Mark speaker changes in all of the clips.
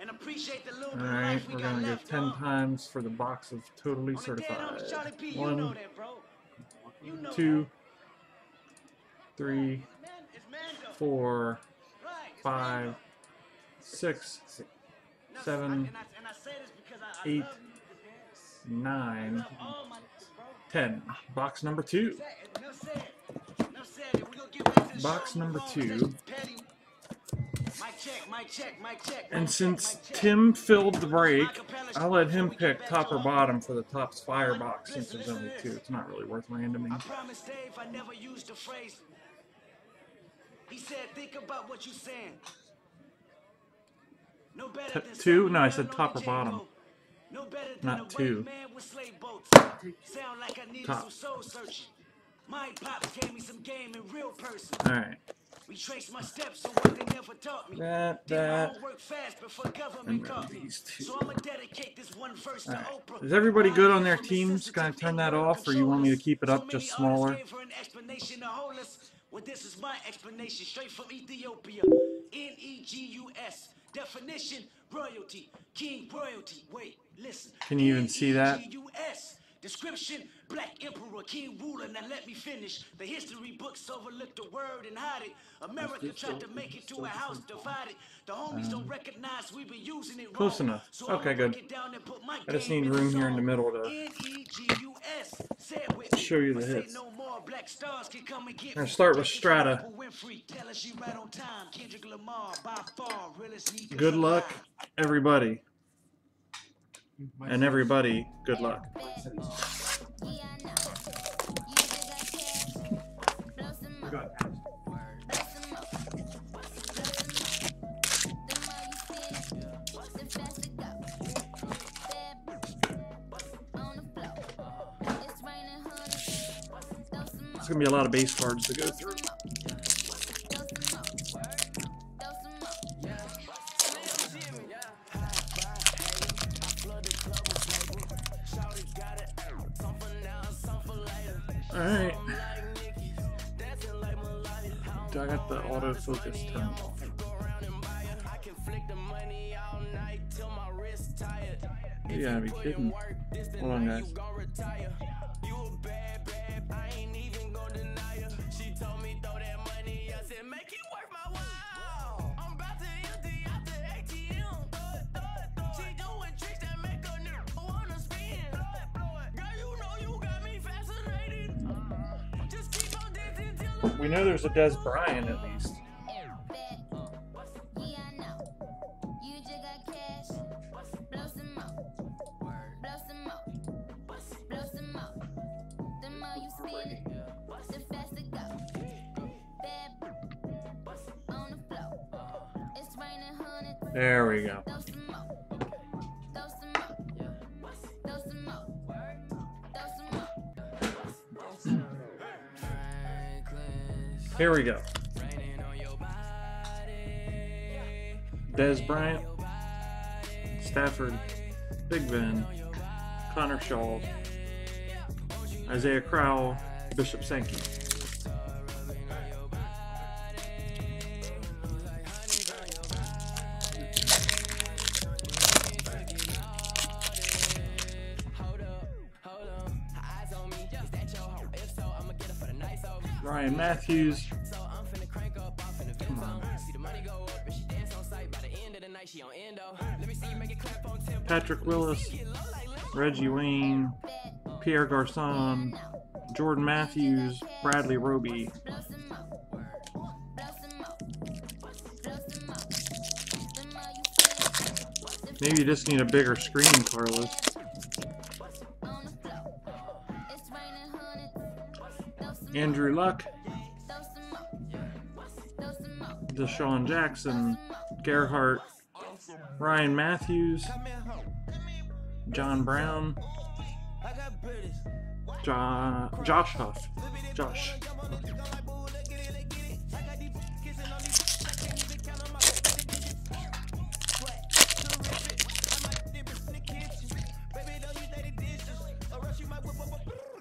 Speaker 1: and appreciate the little bit of
Speaker 2: Alright,
Speaker 1: life we
Speaker 2: we're
Speaker 1: got
Speaker 2: gonna 10
Speaker 1: dog.
Speaker 2: times for the box of totally
Speaker 1: On the dead homies, Charlie
Speaker 2: certified.
Speaker 1: P, you know that, bro. You know
Speaker 2: two,
Speaker 1: that.
Speaker 2: three,
Speaker 1: Man, it's Mando.
Speaker 2: four,
Speaker 1: Right,
Speaker 2: five, six, seven,
Speaker 1: I- and I, and I say this because I, I
Speaker 2: eight,
Speaker 1: love you, man. I
Speaker 2: nine,
Speaker 1: love all my niggas, bro.
Speaker 2: ten. Box number two.
Speaker 1: Say it, enough said. Enough said. We gonna get back to the
Speaker 2: Box number two. And since
Speaker 1: check, mic check.
Speaker 2: Tim filled the break, I'll let him
Speaker 1: before we get
Speaker 2: pick top or bottom for the top's firebox since there's only two. It's not really worth randoming.
Speaker 1: I promised Dave I never used the phrase. He said, think about what you're saying. No better than
Speaker 2: two? No, I said top or bottom.
Speaker 1: No better than
Speaker 2: Not
Speaker 1: a
Speaker 2: two.
Speaker 1: man with slave boats. Sound like I needed
Speaker 2: Top.
Speaker 1: some soul searching. My pops gave me some game in real person.
Speaker 2: Alright.
Speaker 1: Retrace my steps on what they never taught me.
Speaker 2: That, that.
Speaker 1: homework fast before government
Speaker 2: and
Speaker 1: me.
Speaker 2: these two.
Speaker 1: So I'ma dedicate this one verse to Oprah.
Speaker 2: Is everybody good on their teams? Can I turn that off, or you want me to keep it up just smaller?
Speaker 1: her an explanation to hold us. Well, this is my explanation, straight from Ethiopia. N-E-G-U-S. Definition, royalty. King royalty. Wait, listen.
Speaker 2: Can you even see that?
Speaker 1: N-E-G-U-S. Description, black emperor, king ruler. Now let me finish. The history books overlooked the word and hide it. America tried to make it to a house divided. The homies don't recognize we've been using it wrong.
Speaker 2: Um, Close enough.
Speaker 1: So
Speaker 2: Okay, good.
Speaker 1: it down and put my
Speaker 2: I just need room here in the middle to
Speaker 1: N-E-G-U-S. Say it with
Speaker 2: show you the hits.
Speaker 1: no more black stars can come and
Speaker 2: start with Strata.
Speaker 1: from Oprah Winfrey. Tell us she right on time. Kendrick Lamar, by far, realest sneakers
Speaker 2: Good luck, everybody. And everybody, good luck. It's gonna be a lot of base cards to go through. Turned off. You gotta be kidding. Hold on, guys. We know there's a Des Bryant at least. Here we go. Des Bryant, Stafford, Big Ben, Connor Shaw, Isaiah Crowell, Bishop Sankey. Ryan Matthews. Patrick Willis, Reggie Wayne, Pierre Garcon, Jordan Matthews, Bradley Roby. Maybe you just need a bigger screen, Carlos. Andrew Luck, DeSean Jackson, Gerhart, Ryan Matthews, John Brown, jo- Josh Huff, Josh.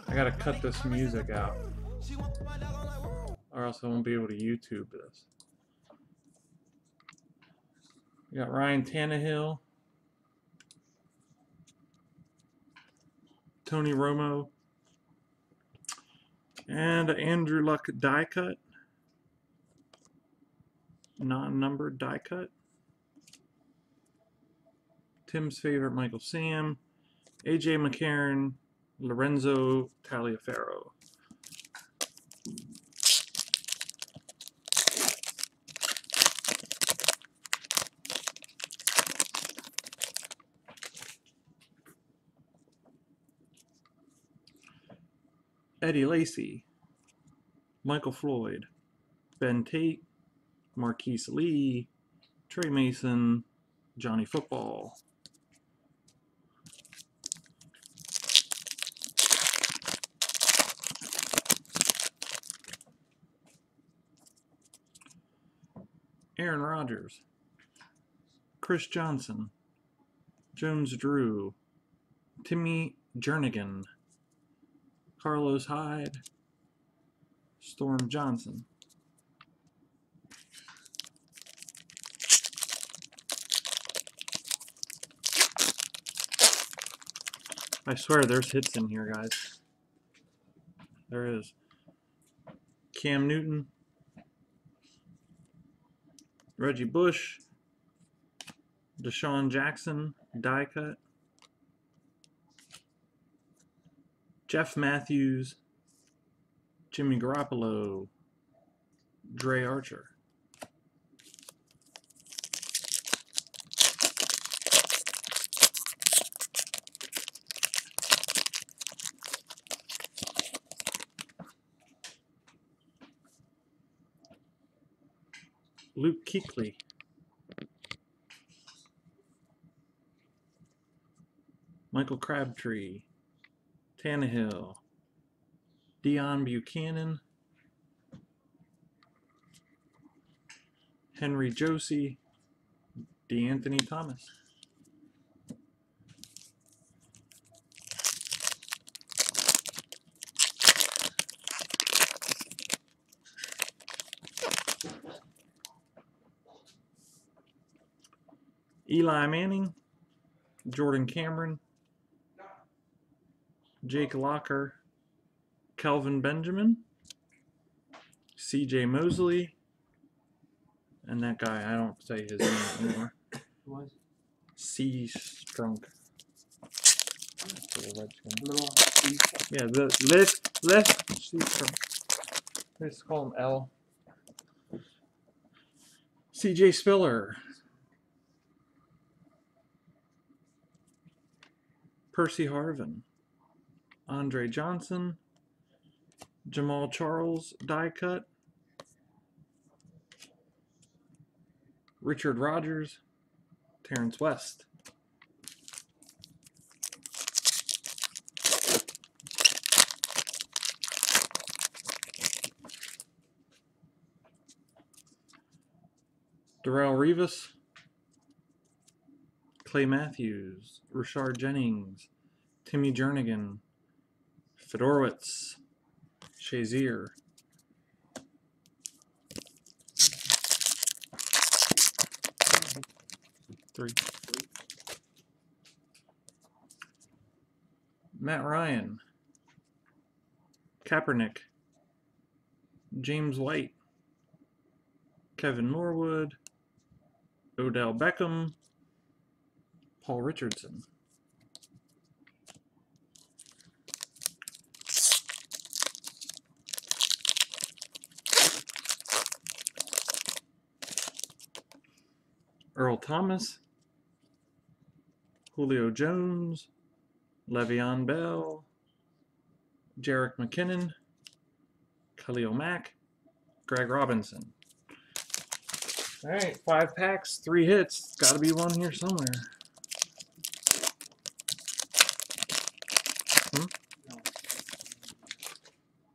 Speaker 2: I gotta cut this music out, or else I won't be able to YouTube this.
Speaker 3: We got Ryan Tannehill. Tony Romo. And Andrew Luck die cut. Non-numbered die cut. Tim's favorite Michael Sam. AJ McCarron. Lorenzo Taliaferro. Eddie Lacy, Michael Floyd, Ben Tate, Marquise Lee, Tre Mason, Johnny Football. Aaron Rodgers, Chris Johnson, Jones Drew, Timmy Jernigan, Carlos Hyde, Storm Johnson. I swear there's hits in here, guys. There is. Cam Newton, Reggie Bush, DeSean Jackson, die cut. Jeff Matthews, Jimmy Garoppolo, Dri Archer. Luke Kuechly. Michael Crabtree. Tannehill. Deone Bucannon. Henry Josey. DeAnthony Thomas. Eli Manning, Jordan Cameron, Jake Locker, Kelvin Benjamin, CJ Mosley, and that guy, I don't say his name anymore.
Speaker 4: Was
Speaker 3: C. Strunk. Yeah, the left left C. Strunk. Let's call him L. CJ Spiller. Percy Harvin. Andre Johnson. Jamaal Charles die cut. Richard Rogers. Terrence West. Darrelle Revis, Clay Matthews, Rashard Jennings, Timmy Jernigan, Fedorowicz, Shazier. Three. Matt Ryan, Kaepernick, James White, Kevin Norwood, Odell Beckham, Paul Richardson. Earl Thomas, Julio Jones, Le'Veon Bell, Jerick McKinnon, Khalil Mack, Greg Robinson. All right, five packs, three hits. Got to be one here somewhere. Hmm?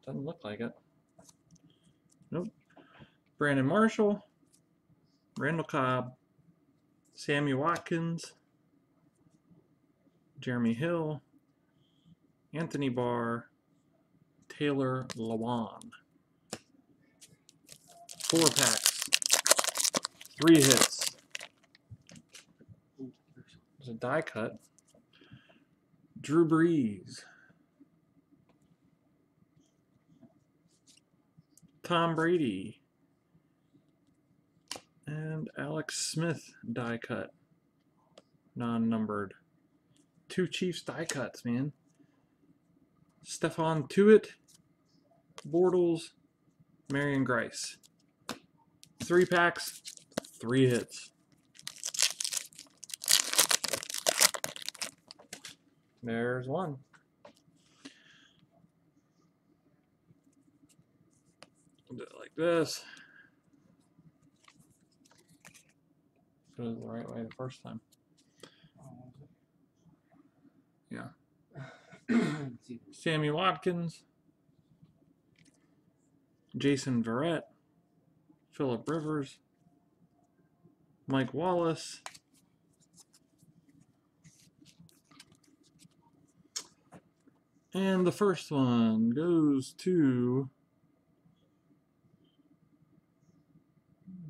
Speaker 3: Doesn't look like it. Nope. Brandon Marshall, Randall Cobb, Sammy Watkins, Jeremy Hill, Anthony Barr, Taylor Lewan. Four packs. Three hits. There's a die cut. Drew Brees. Tom Brady. And Alex Smith die cut. Non numbered. Two Chiefs die cuts, man. Stephon Tuitt. Bortles. Marion Grice. Three packs, three hits. There's one. Like this. It the right way the first time. Yeah. Sammy Watkins. Jason Verrett. Philip Rivers. Mike Wallace. And the first one goes to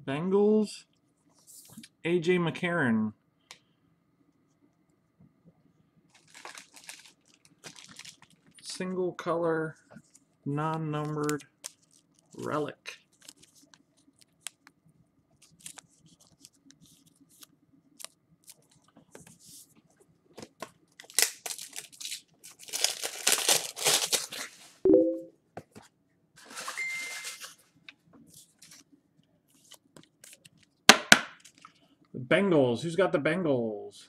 Speaker 3: Bengals. AJ McCarron. Single color, non numbered relic. Bengals. Who's got the Bengals?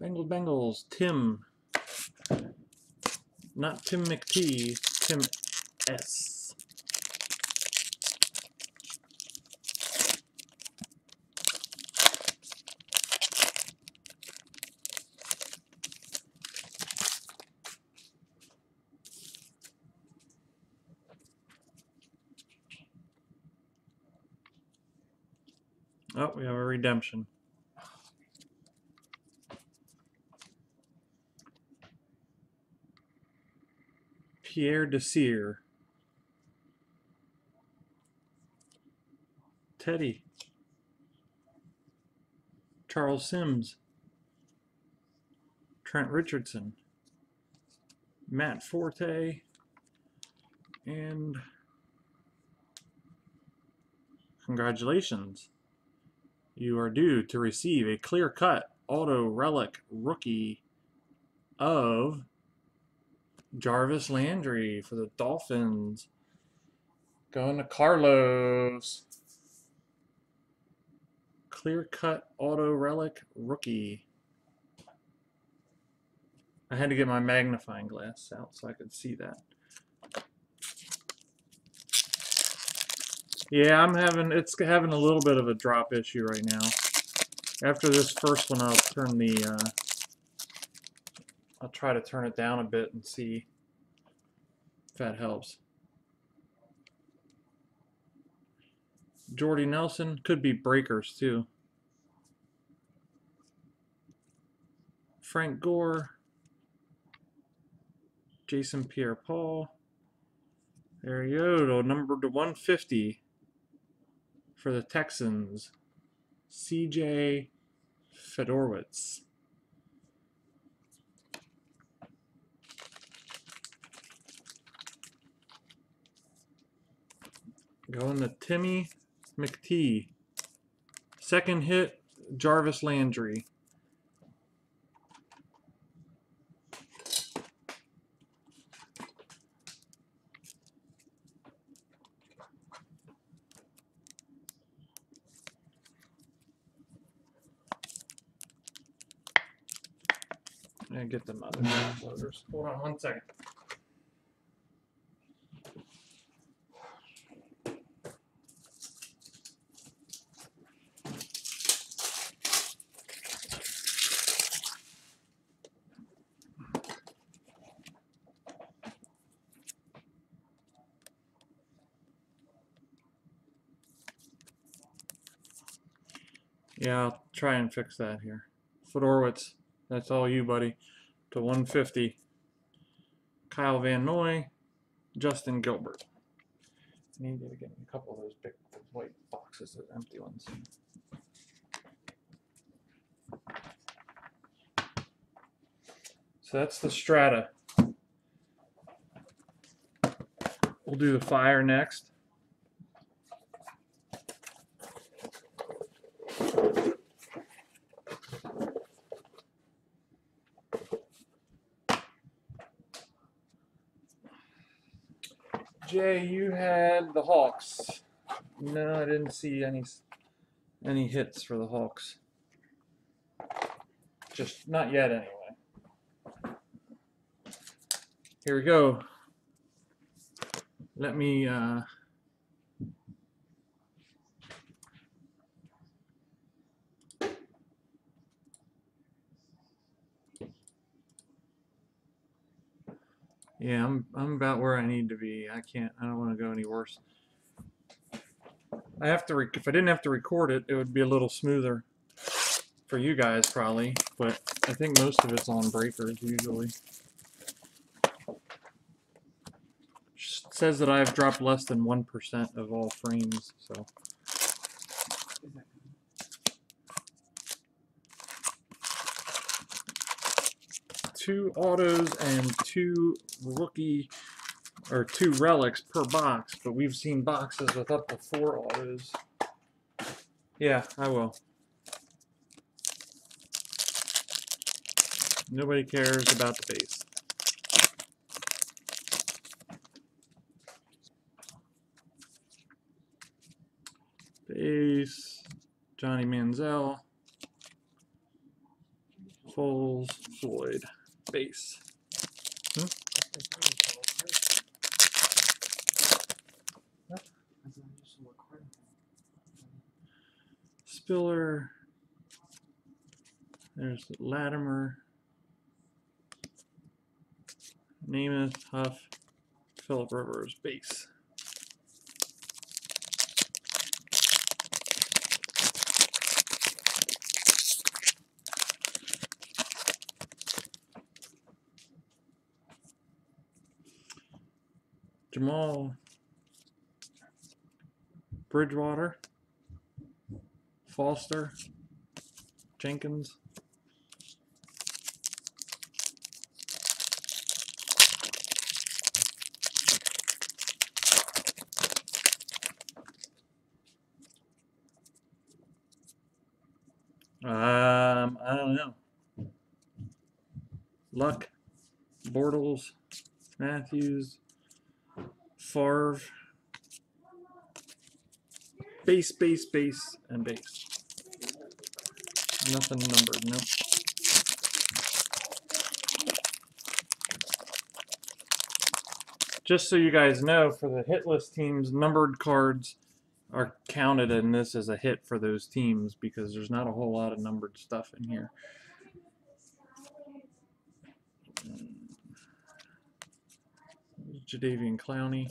Speaker 3: Bengals, Bengals. Tim. Not Tim McT. Tim S. Oh, we have a redemption. Pierre Desir. Teddy. Charles Sims. Trent Richardson. Matt Forte. And congratulations. You are due to receive a clear cut auto relic rookie of Jarvis Landry for the Dolphins. Going to Carlos. Clear cut auto relic rookie. I had to get my magnifying glass out so I could see that. Yeah, I'm having it's having a little bit of a drop issue right now. After this first one, I'll turn the uh, I'll try to turn it down a bit and see if that helps. Jordy Nelson could be breakers too. Frank Gore, Jason Pierre-Paul. There you go, number to 150 for the Texans, CJ Fedorowicz. Going to Timmy McT. Second hit, Jarvis Landry. And get them other loaders. Hold on one second. Yeah, I'll try and fix that here. Fedorowicz, that's all you, buddy to 150. Kyle Van Noy, Justin Gilbert. I need to get a couple of those big white boxes, those empty ones. So that's the strata. We'll do the fire next. Jay, you had the Hawks. No, I didn't see any any hits for the Hawks. Just not yet, anyway. Here we go. Let me. Uh, yeah, I'm I'm about where I need to be. I can't. I don't want to go any worse. I have to. If I didn't have to record it, it would be a little smoother for you guys probably. But I think most of it's on breakers usually. Just says that I've dropped less than one percent of all frames. So two autos and two rookie or two relics per box, but we've seen boxes with up to four autos. Yeah, I will. Nobody cares about the base. Base, Johnny Manziel, Foles, Floyd, base. Spiller. There's Latimer. Namath, Huff, Philip Rivers, base. Jamal Bridgewater, Foster, Jenkins. Um, I don't know. Luck, Bortles, Matthews, Favre, base, base, base, and base. Nothing numbered, nope. Just so you guys know, for the hit list teams, numbered cards are counted in this as a hit for those teams because there's not a whole lot of numbered stuff in here. Jadeveon Clowney.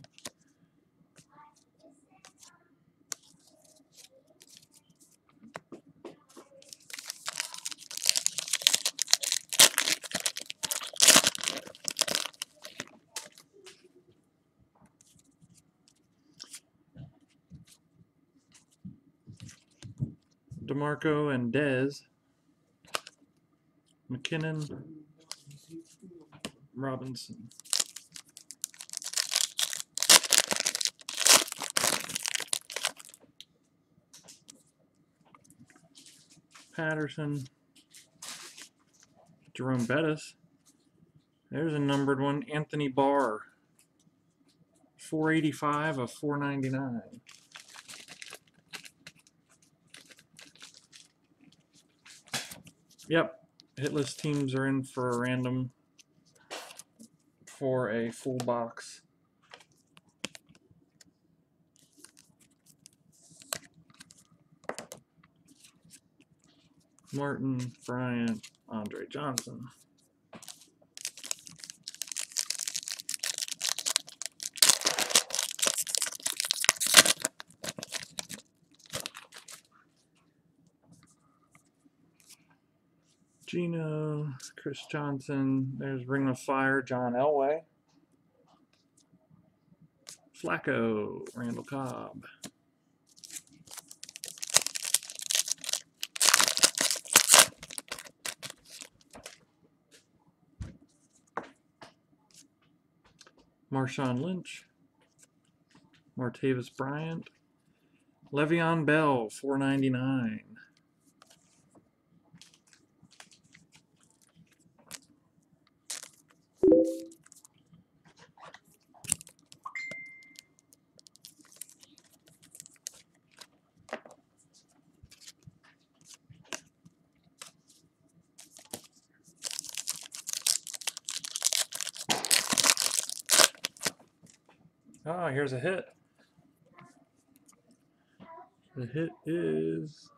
Speaker 3: DeMarco and Dez. McKinnon. Robinson. Patterson. Jerome Bettis. There's a numbered one. Anthony Barr. 485 of 499. Yep. hitless teams are in for a random for a full box. Martin, Bryant, Andre Johnson. Gino, Chris Johnson. There's Ring of Fire, John Elway. Flacco, Randall Cobb. Marshawn Lynch, Martavis Bryant, Le'Veon Bell, 499. Ah, here's a hit. The hit is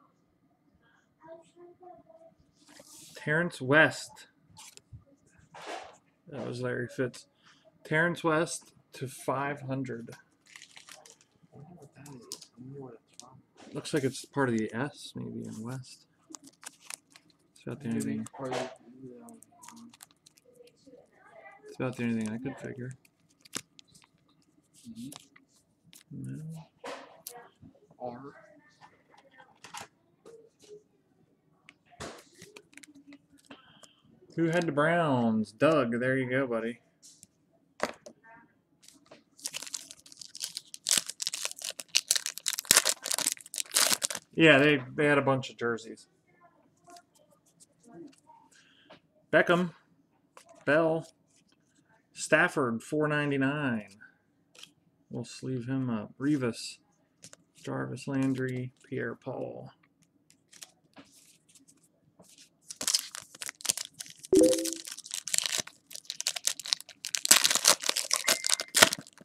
Speaker 3: Terrence West. That was Larry Fitz. Terrence West to 500.
Speaker 4: I wonder what that is. I wonder what it's from.
Speaker 3: Looks like it's part of the S, maybe in West. It's about the only thing.
Speaker 4: part of the, um,
Speaker 3: It's about the only thing I could figure.
Speaker 4: R.
Speaker 3: Who had the Browns? Doug. There you go, buddy. Yeah, they they had a bunch of jerseys. Beckham, Bell, Stafford, four ninety nine. We'll sleeve him up. Revis, Jarvis Landry, Pierre Paul.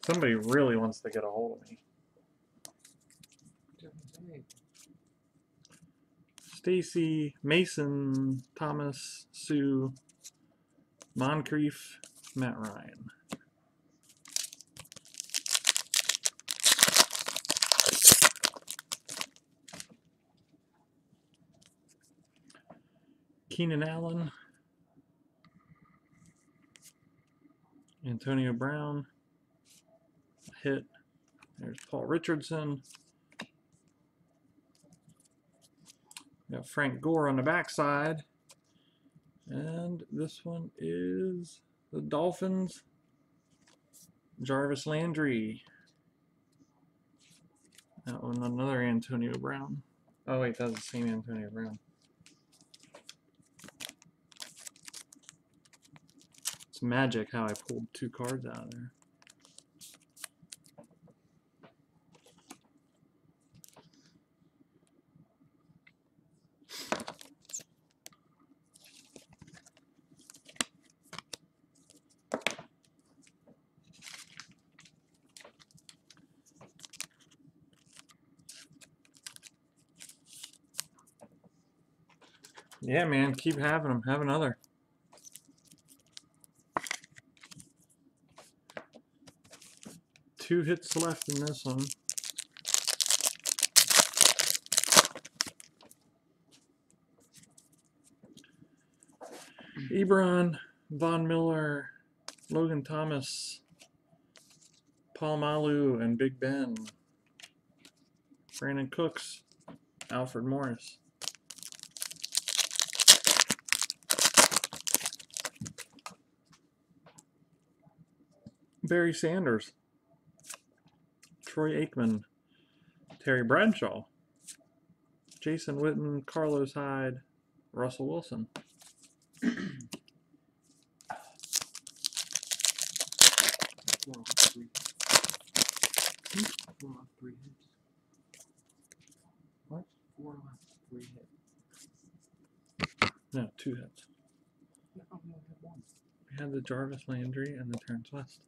Speaker 3: Somebody really wants to get a hold of me. Stacy, Mason, Thomas, Sue, Moncrief, Matt Ryan. Keenan Allen, Antonio Brown, hit. There's Paul Richardson. Got Frank Gore on the backside. And this one is the Dolphins. Jarvis Landry. That one, another Antonio Brown. Oh, wait, that's the same Antonio Brown. Magic how I pulled two cards out of there. Yeah, man, keep having them. Have another. Two hits left in this one. Ebron, Von Miller, Logan Thomas, Polamalu, and Big Ben. Brandin Cooks, Alfred Morris. Barry Sanders, Troy Aikman, Terry Bradshaw, Jason Witten, Carlos Hyde, Russell Wilson.
Speaker 4: four off three. Four off three hits.
Speaker 3: What?
Speaker 4: Four three hits.
Speaker 3: No, two hits.
Speaker 4: No, we only have one.
Speaker 3: We had the Jarvis Landry and the Terrence West.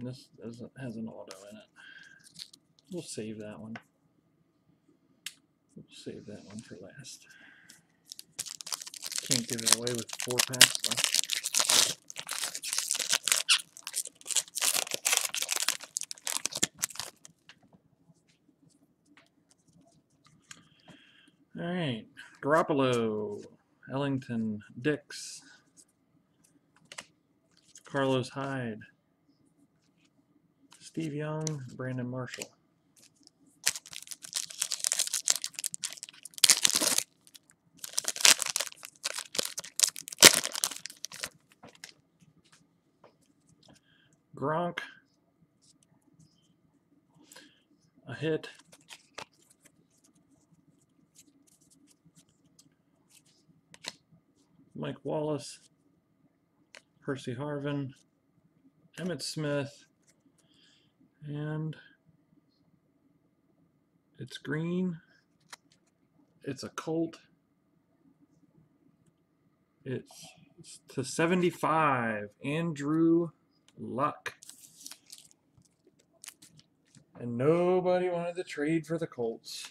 Speaker 3: And this is, has an auto in it. We'll save that one. We'll save that one for last. Can't give it away with four packs left. All right, Garoppolo, Ellington, Dix, Carlos Hyde, Steve Young, Brandon Marshall. Gronk. A hit. Mike Wallace. Percy Harvin. Emmitt Smith. And it's green. It's a Colt. It's to 75. Andrew Luck. And nobody wanted to trade for the Colts.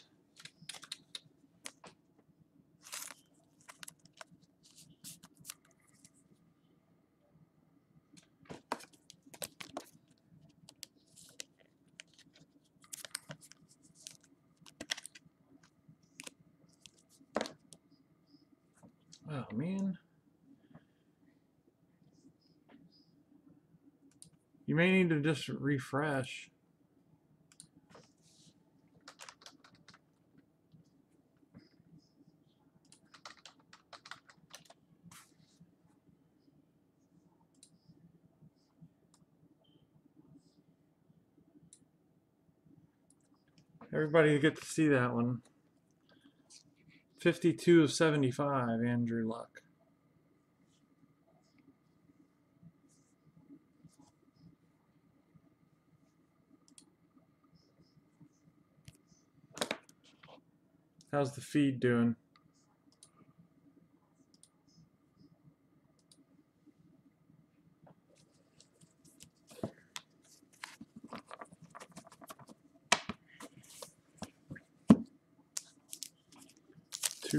Speaker 3: Oh man. You may need to just refresh. Everybody get to see that one. 52 of 75, Andrew Luck. How's the feed doing?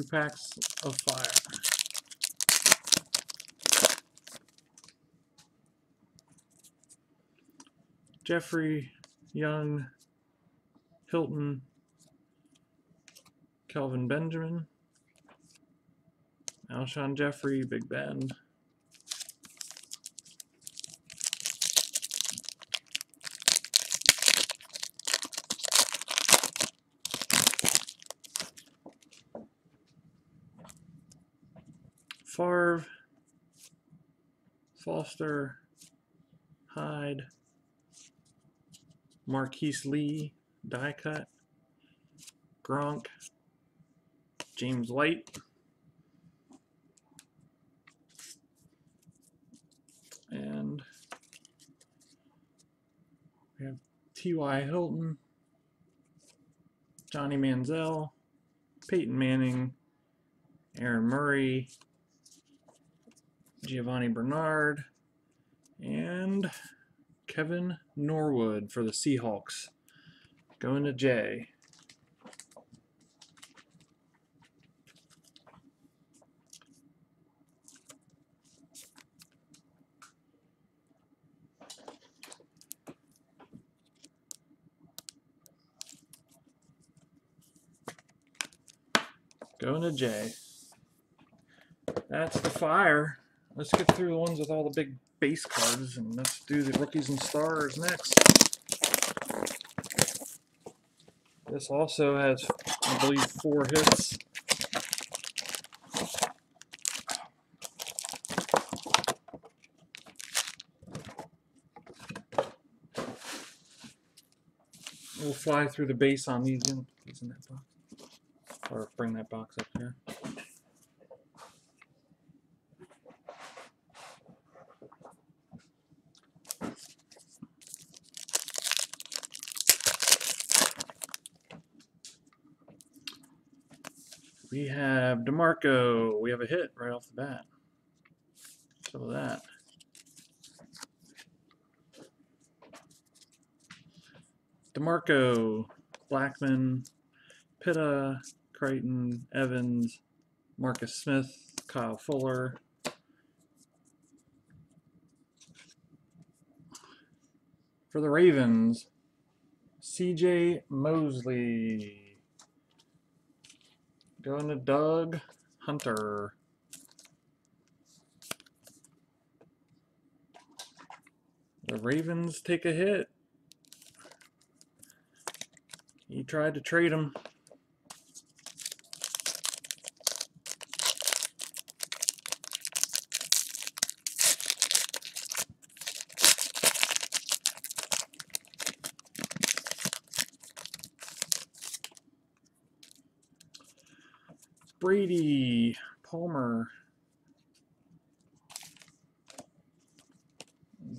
Speaker 3: Two packs of fire. Jeffery, Young, Hilton, Kelvin Benjamin, Alshon Jeffery, Big Ben. Favre, Foster, Hyde, Marquise Lee, die cut, Gronk, James White, and we have T.Y. Hilton, Johnny Manziel, Peyton Manning, Aaron Murray, Giovanni Bernard, and Kevin Norwood for the Seahawks. Going to Jay. Going to Jay. That's the fire. Let's get through the ones with all the big base cards and let's do the rookies and stars next. This also has, I believe, four hits. We'll fly through the base on these these in that box. Or bring that box up here. We have DeMarco. We have a hit right off the bat. Of that. DeMarco, Blackmon, Pitta, Crichton, Evans, Marcus Smith, Kyle Fuller. For the Ravens, CJ Mosley. Going to Doug Hunter. The Ravens take a hit. He tried to trade him. Brady, Palmer,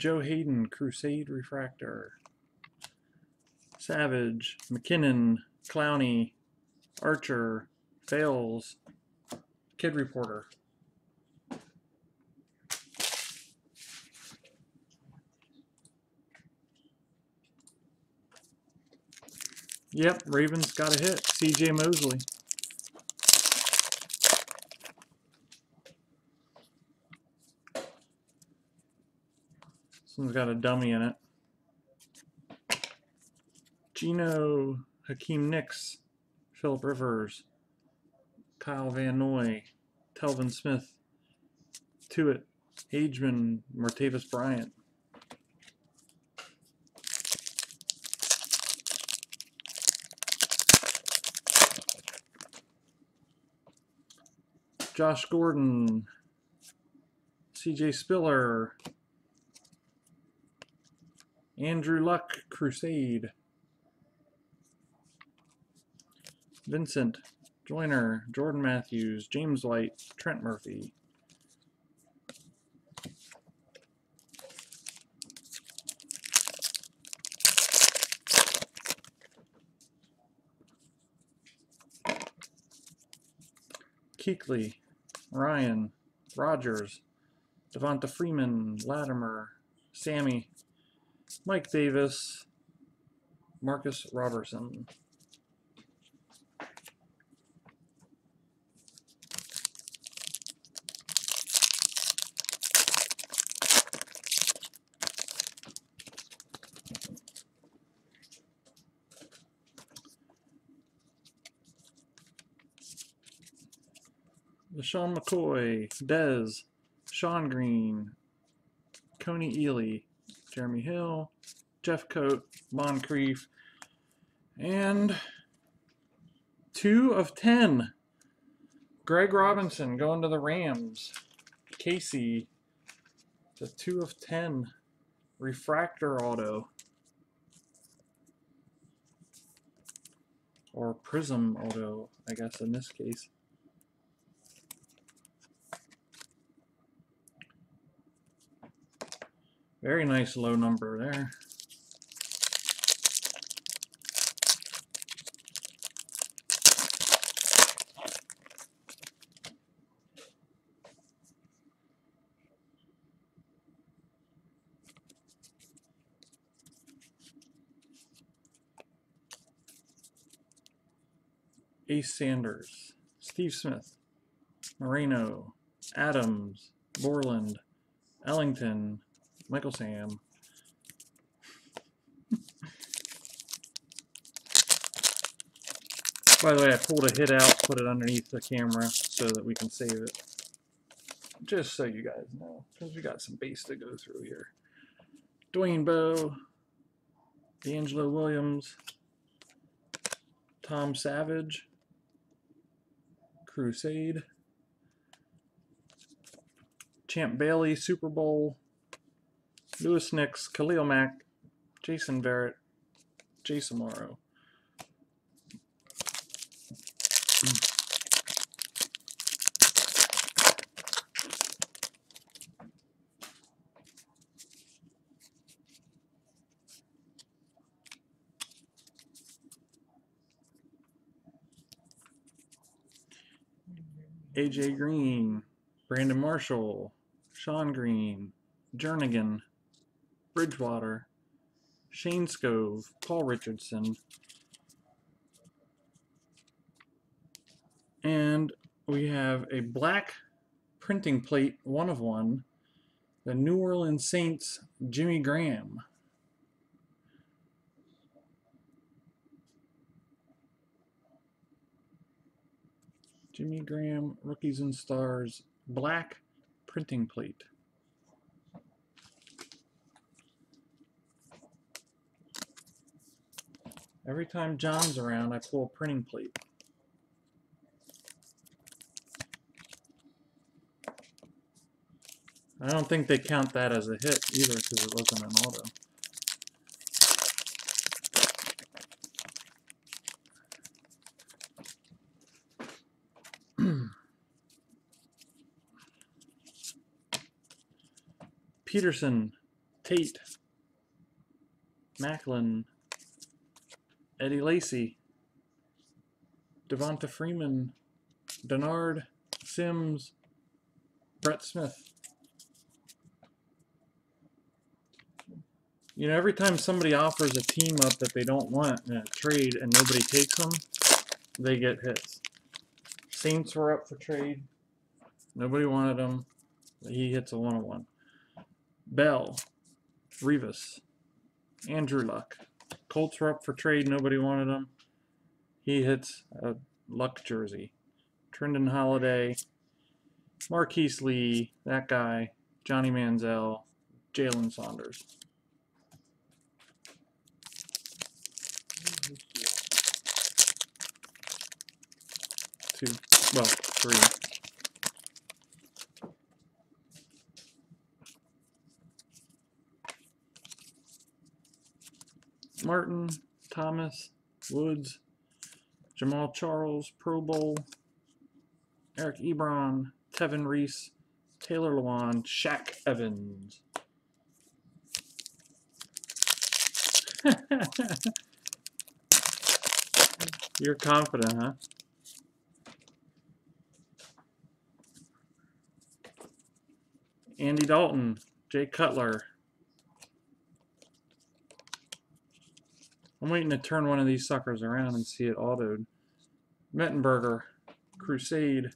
Speaker 3: Joe Haden, Crusade Refractor, Savage, McKinnon, Clowney, Archer, Fails, Kid Reporter. Yep, Ravens got a hit. CJ Mosley. This one's got a dummy in it. Gino, Hakeem Nicks, Philip Rivers, Kyle Van Noy, Telvin Smith, Tuitt, Ageman, Martavis Bryant. Josh Gordon, CJ Spiller, Andrew Luck, Crusade, Vincent, Joyner, Jordan Matthews, James White, Trent Murphy. Kuechly, Ryan, Rogers, Devonta Freeman, Latimer, Sammy, Mike Davis, Marcus Robertson. LeSean McCoy, Dez, Sean Green, Kony Ealy, Jeremy Hill, Jeff Coat, Moncrief, and two of ten. Greg Robinson going to the Rams. Casey, the two of ten. Refractor auto. Or Prism auto, I guess in this case. Very nice low number there. Ace Sanders, Steve Smith, Moreno, Adams, Borland, Ellington, Michael Sam. By the way, I pulled a hit out, put it underneath the camera so that we can save it. Just so you guys know, because we got some base to go through here. Dwayne Bowe, DeAngelo Williams, Tom Savage, Crusade, Champ Bailey, Super Bowl, Louis Nix, Khalil Mack, Jason Barrett, Jason Morrow. AJ Green, Brandon Marshall, Sean Green, Jernigan, Bridgewater, Shayne Skov, Paul Richardson, and we have a black printing plate, one of one, the New Orleans Saints, Jimmy Graham. Jimmy Graham, Rookies and Stars, black printing plate. Every time John's around, I pull a printing plate. I don't think they count that as a hit either because it wasn't an auto. Peterson, Tate, Maclin, Eddie Lacy, Devonta Freeman, Denard, Sims, Brett Smith. You know, every time somebody offers a team up that they don't want in a trade and nobody takes them, they get hits. Saints were up for trade. Nobody wanted them. He hits a one on one. Bell, Rivas, Andrew Luck. Colts were up for trade. Nobody wanted him. He hits a Luck jersey. Trindon Holliday, Marquise Lee, that guy, Johnny Manziel, Jalen Saunders. Two, well, three. Martin, Thomas, Woods, Jamaal Charles, Pro Bowl, Eric Ebron, Tevin Reese, Taylor Lewan, Shaq Evans. You're confident, huh? Andy Dalton, Jay Cutler. I'm waiting to turn one of these suckers around and see it autoed. Mettenberger, Crusade,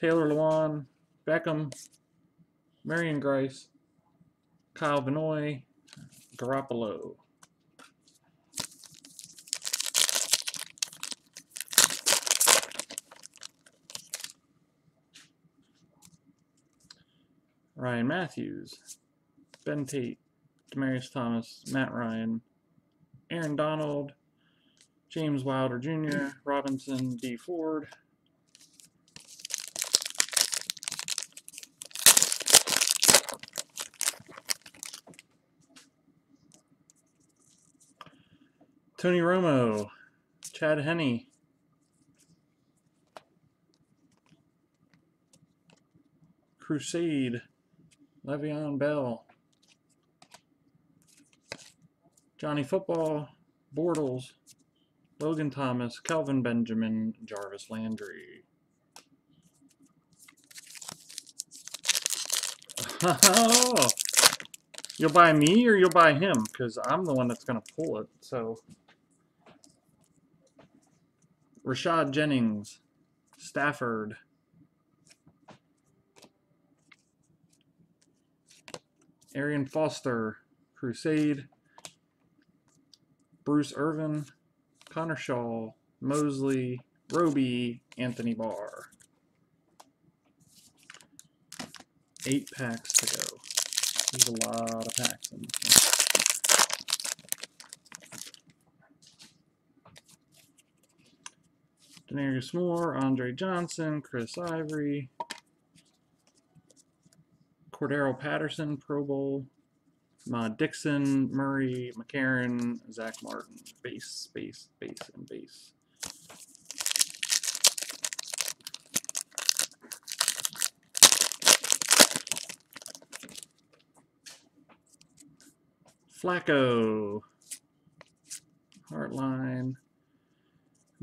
Speaker 3: Taylor Lewan, Beckham, Marion Grice, Kyle Van Noy, Garoppolo. Ryan Mathews, Ben Tate, Demaryius Thomas, Matt Ryan, Aaron Donald, James Wilder Jr., Robinson D. Ford. Tony Romo, Chad Henne, Crusade, Le'Veon Bell, Johnny Football, Bortles, Logan Thomas, Kelvin Benjamin, Jarvis Landry. You'll buy me or you'll buy him because I'm the one that's going to pull it. So, Rashad Jennings, Stafford, Arian Foster, Crusade, Bruce Irvin, Connor Shaw, Mosley, Roby, Anthony Barr. Eight packs to go. There's a lot of packs in this one. Denarius Moore, Andre Johnson, Chris Ivory, Cordarrelle Patterson, Pro Bowl, Ma Dixon, Murray, McCarron, Zack Martin, base, base, base, and base. Flacco, Hartline,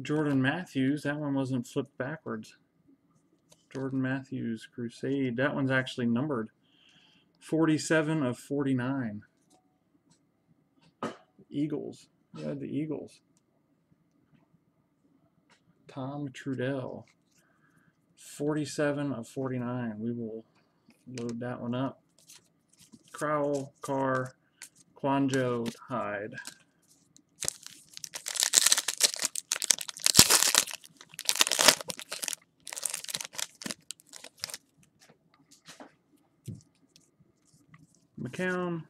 Speaker 3: Jordan Matthews. That one wasn't flipped backwards. Jordan Matthews, Crusade. That one's actually numbered. 47 of 49. Eagles. Yeah, the Eagles. Tom Trudell. 47 of 49. We will load that one up. Crowell, Carr, Quanjo, Hyde. McCown.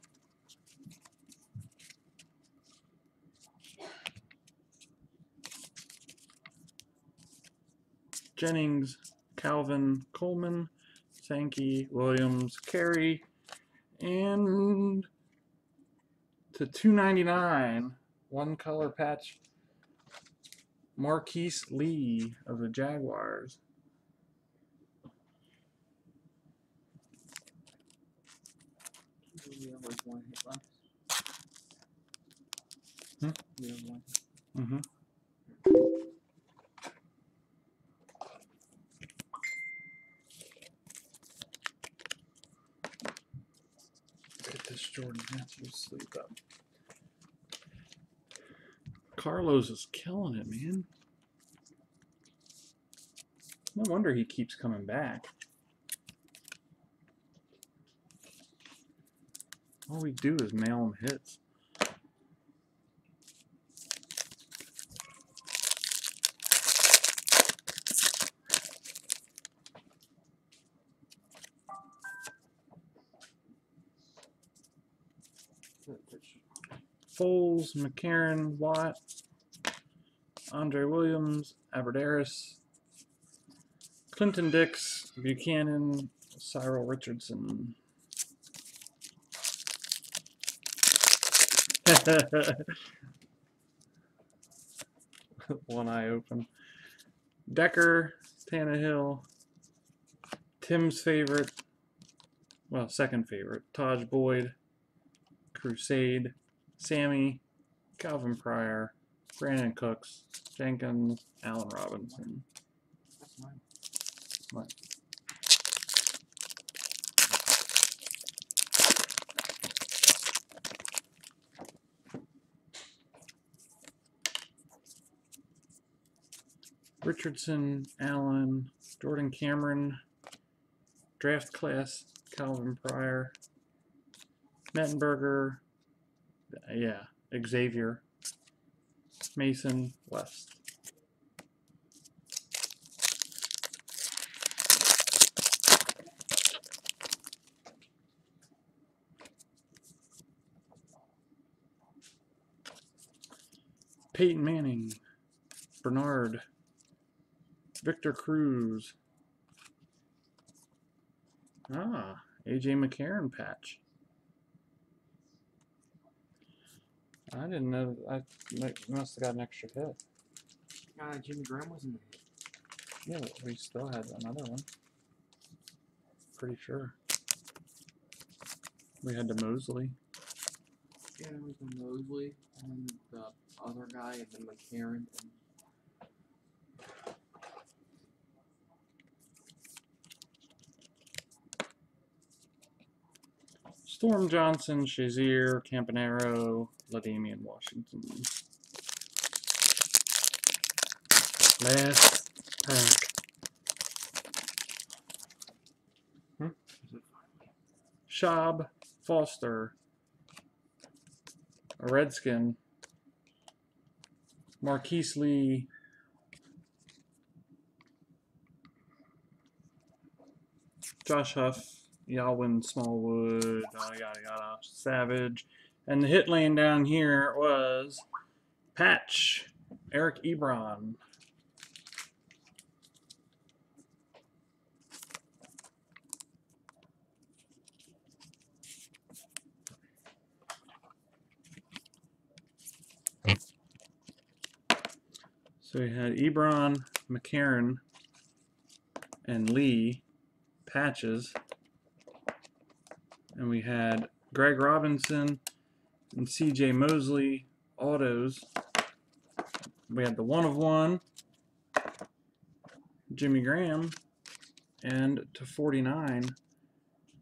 Speaker 3: Jennings, Calvin, Coleman, Sankey, Williams, Carey, and to 299, one color patch, Marquise Lee of the Jaguars.
Speaker 4: So we have like one hit left. We have one.
Speaker 3: Mm-hmm. Get this Jordan Matthews sleep up. Carlos is killing it, man. No wonder he keeps coming back. All we do is mail him hits. Foles, McCarron, Watt, Andre Williams, Aberdaris, Clinton Dix, Bucannon, Cyril Richardson. One eye open. Decker, Tannehill, Tim's favorite, well, second favorite, Tajh Boyd, Crusade, Sammy, Calvin Pryor, Brandin Cooks, Jenkins, Allen Robinson. What? Richardson, Allen, Jordan Cameron, draft class, Calvin Pryor, Mettenberger, yeah, Xavier, Mason, West. Peyton Manning, Bernard, Victor Cruz. Ah, AJ McCarron patch. I didn't know. I must have got an extra hit.
Speaker 4: Ah, Jimmy Graham was in the hit.
Speaker 3: Yeah, but we still had another one. Pretty sure. We had the Mosley.
Speaker 4: Yeah, it was the Mosley and the other guy and then McCarron and
Speaker 3: Storm Johnson, Shazier, Campanaro, Ladamian Washington. Last pack.
Speaker 4: is it
Speaker 3: Foster, a Redskin, Marquise Lee, Josh Huff, Yawin Smallwood, yada yada yada, Savage, and the hit lane down here was Patch, Eric Ebron. So we had Ebron, McCarron, and Lee patches. And we had Greg Robinson and CJ Mosley autos. We had the one of one, Jimmy Graham, and to 49,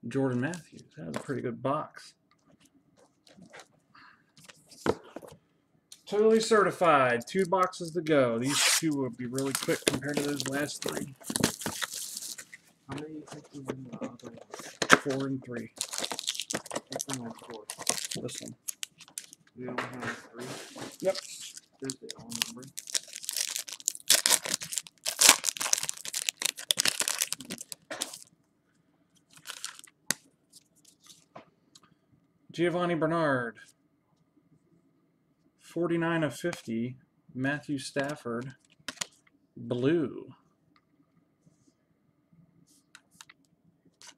Speaker 3: Jordan Matthews. That was a pretty good box. Totally certified. Two boxes to go. These two will be really quick compared to those last three. Four and three.
Speaker 4: One was four?
Speaker 3: This one.
Speaker 4: We only have three.
Speaker 3: Yep.
Speaker 4: There's the all number.
Speaker 3: Giovani Bernard. 49 of 50. Matthew Stafford. Blue.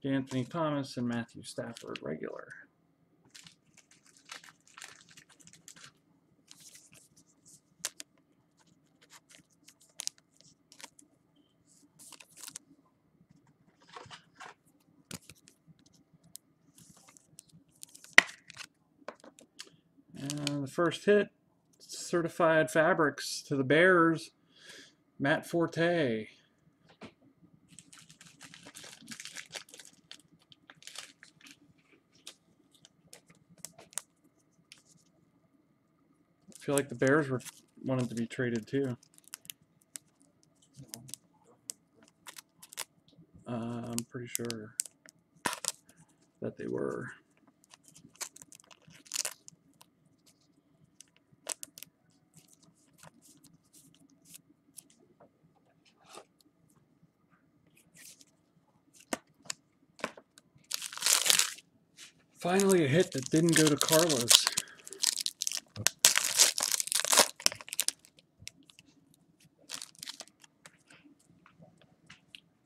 Speaker 3: Anthony Thomas and Matthew Stafford regular. First hit, certified fabrics to the Bears, Matt Forte. I feel like the Bears were wanted to be traded too. Uh, I'm pretty sure that they were. Finally, a hit that didn't go to Carlos.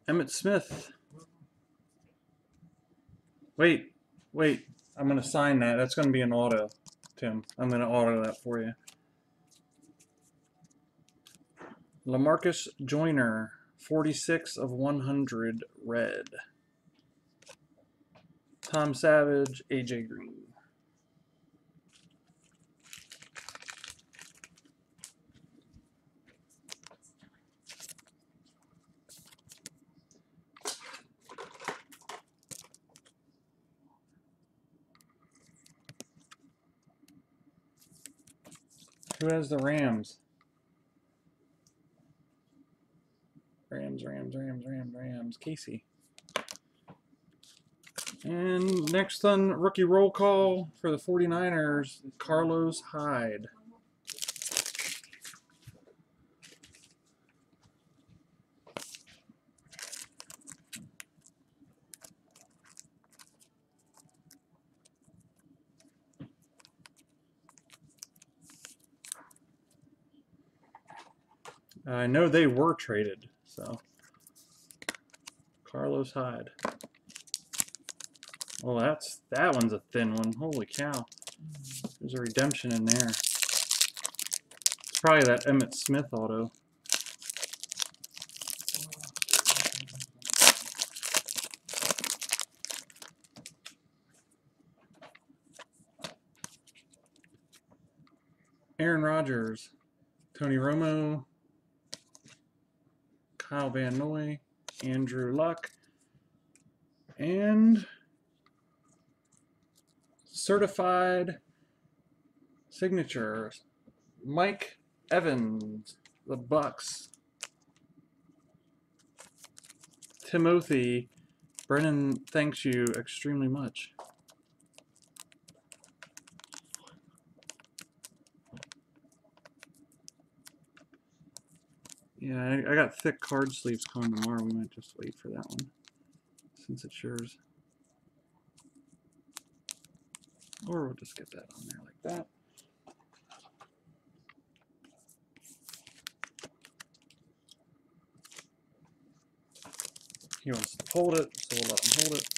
Speaker 3: Emmitt Smith. Wait, wait. I'm going to sign that. That's going to be an auto, Tim. I'm going to auto that for you. Lamarcus Joyner, 46 of 100 red. Tom Savage, AJ Green. Who has the Rams? Rams, Rams, Rams, Rams, Rams. Casey. And next on rookie roll call for the 49ers, Carlos Hyde. I know they were traded, so Carlos Hyde. Well, that's that one's a thin one. Holy cow! There's a redemption in there. It's probably that Emmitt Smith auto. Aaron Rodgers, Tony Romo, Kyle Van Noy, Andrew Luck, and certified signature. Mike Evans, the Bucks. Timothy, Brennan thanks you extremely much. Yeah, I, I got thick card sleeves coming tomorrow. We might just wait for that one since it's yours. Or we'll just get that on there like that. He wants to hold it, so we'll let him hold it.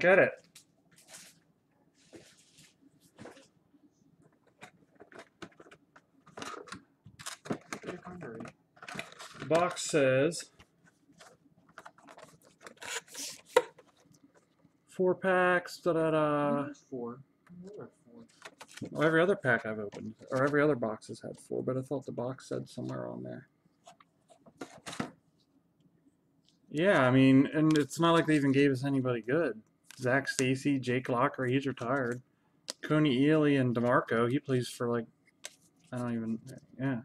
Speaker 3: Get it. Box says four packs, da da da.
Speaker 4: There's four. There four.
Speaker 3: Well, every other pack I've opened, or every other box has had four, but I thought the box said somewhere on there. Yeah, I mean, and it's not like they even gave us anybody good. Zac Stacy, Jake Locker, he's retired. Kony Ealy and DeMarco, he plays for like, I don't even, yeah.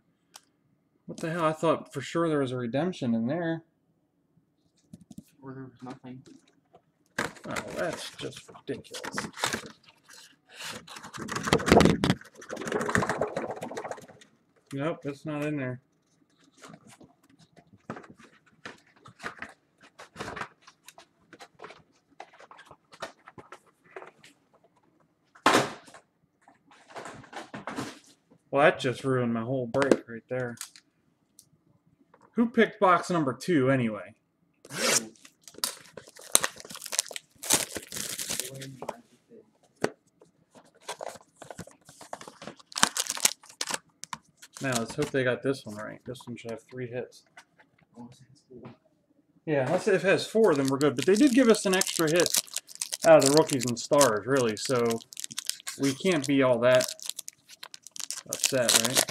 Speaker 3: What the hell? I thought for sure there was a redemption in there.
Speaker 4: Or there was nothing.
Speaker 3: Oh, that's just ridiculous. Nope, that's not in there. Well, that just ruined my whole break right there. Who picked box number two anyway? Now let's hope they got this one right. This one should have three hits. Yeah, unless it has four, then we're good. But they did give us an extra hit out of the rookies and stars, really. So we can't be all that upset, right?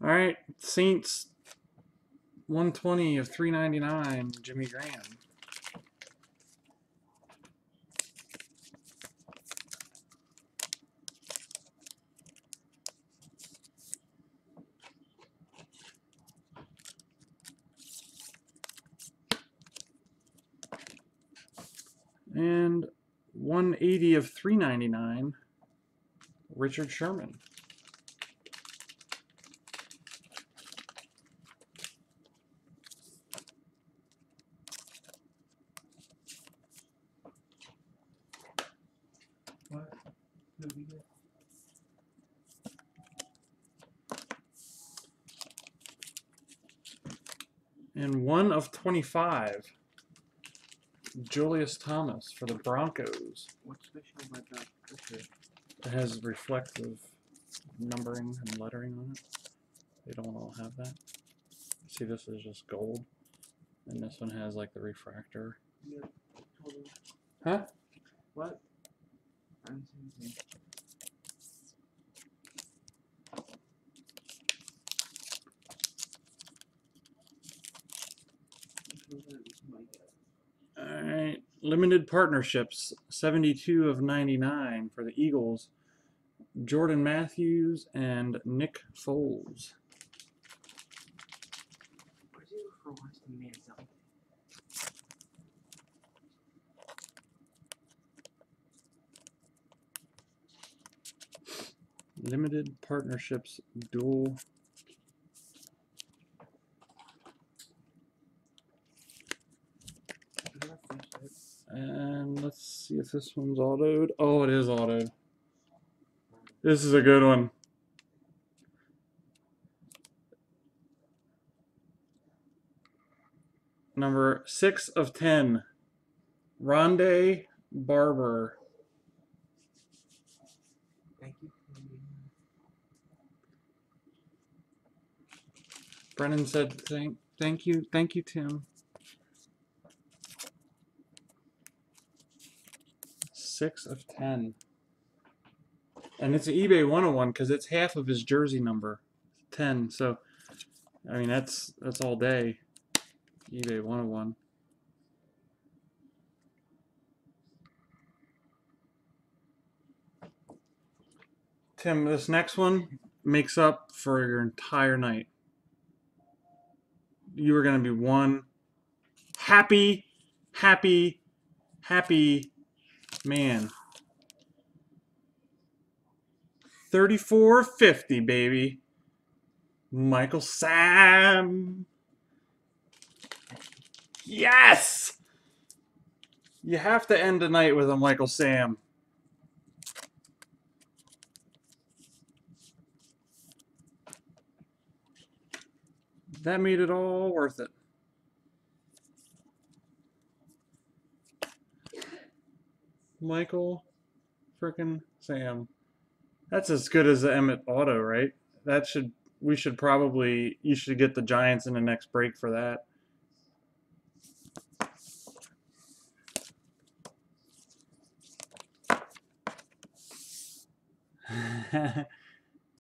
Speaker 3: All right, Saints 120 of 399, Jimmy Graham. And 180 of 399, Richard Sherman. And one of 25, Julius Thomas for the Broncos.
Speaker 4: What's special about that picture?
Speaker 3: It has reflective numbering and lettering on it. They don't all have that. See, this is just gold. And this one has like the refractor.
Speaker 4: Yeah.
Speaker 3: Huh?
Speaker 4: What? I didn't see anything. Which one is my guess?
Speaker 3: Alright. Limited partnerships 72 of 99 for the Eagles. Jordan Matthews and Nick Foles. Limited partnerships dual.
Speaker 4: Is that a flashlight?
Speaker 3: And let's see if this one's autoed. Oh, it is autoed. This is a good one. Number six of ten. Rondé Barber.
Speaker 4: Thank you.
Speaker 3: Brennan said thank thank you. Thank you, Tim. Six of ten. And it's an eBay 101 because it's half of his jersey number. Ten. So I mean that's that's all day. eBay 101. Tim, this next one makes up for your entire night. You are going to be one happy, happy, happy man. 3450, baby. Michael Sam. Yes! You have to end the night with a Michael Sam. That made it all worth it. Michael frickin' Sam. That's as good as the Emmitt Auto, right? That should we should probably you should get the Giants in the next break for that.